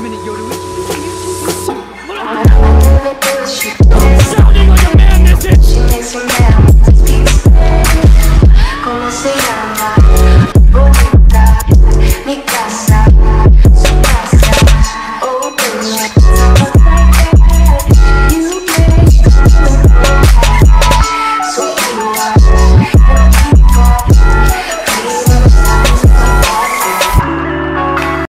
minute, Yoda.